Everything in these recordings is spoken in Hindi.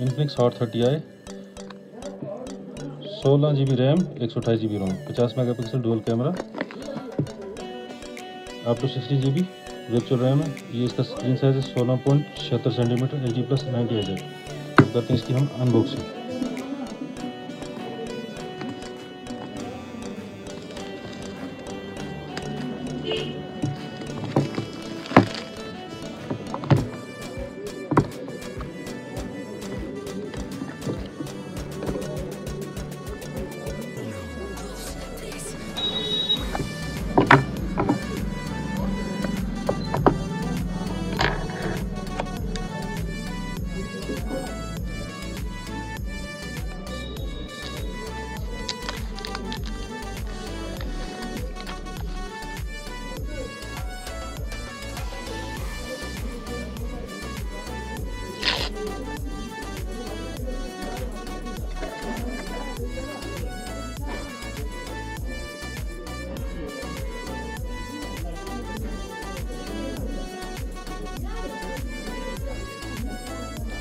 इन्फिनिक्स हॉट थर्टी आई सोलह जी बी रैम एक सौ अठाईस जी बी रोम पचास mega pixel dual camera up to sixty G B virtual RAM है। ये इसका स्क्रीन साइज़ है सोलह पॉइंट छिहत्तर centimetre H D plus ninety H करते हैं इसकी हम अनबॉक्सिंग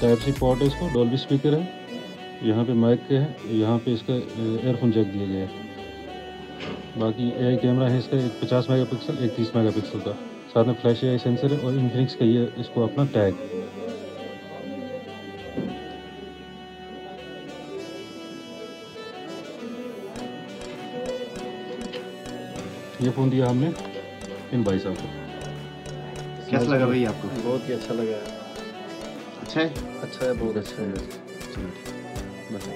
टाइप सी पॉट है इसको डॉल्बी स्पीकर है। यहाँ पे माइक के है यहाँ पे इसका एयरफोन जैक दिया गया है। बाकी ए कैमरा है इसका एक पचास मेगा पिक्सल एक तीस मेगा पिक्सल का। साथ में फ्लैश आई सेंसर है और इन्फिनिक्स का ये इसको अपना टैग ये फ़ोन दिया हमने इन भाई साहब को। कैसा लगा भाई आपको? बहुत ही अच्छा लगा। अच्छा है अच्छा है बहुत अच्छा है चलो ठीक बस